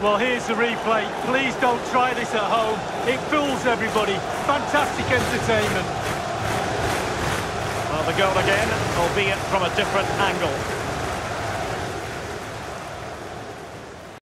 Well, here's the replay. Please don't try this at home. It fools everybody. Fantastic entertainment. Well, the goal again, albeit from a different angle.